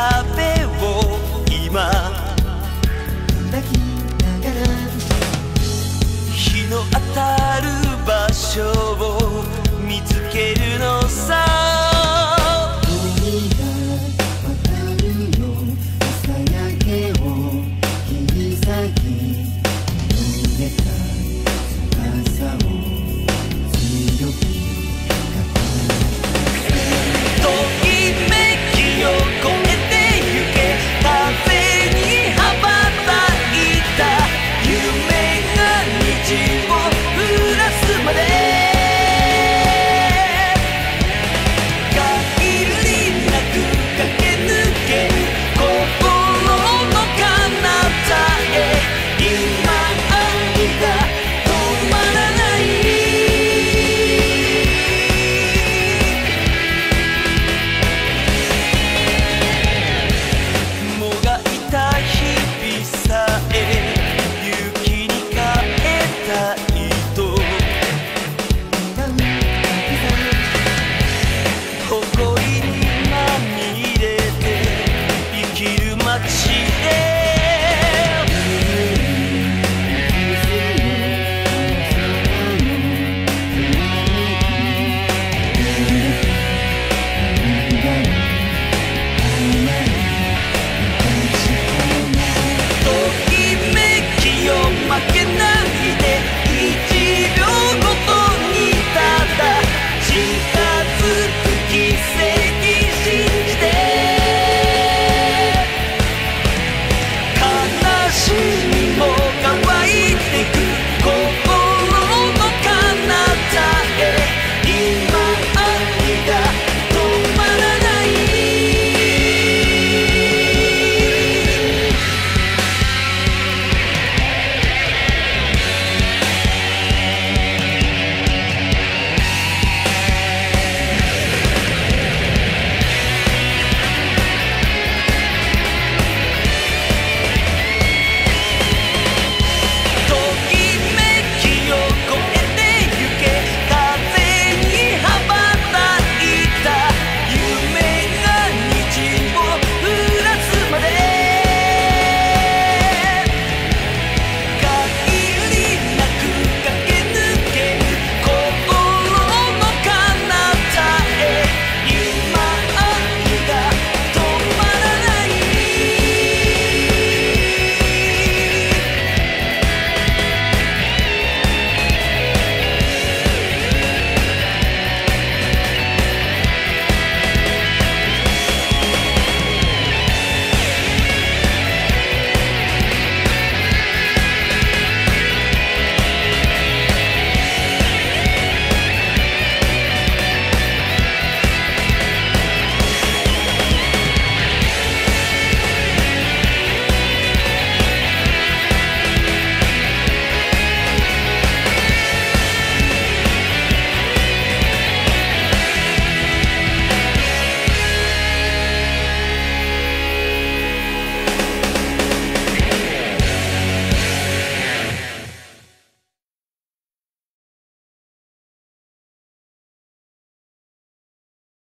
love.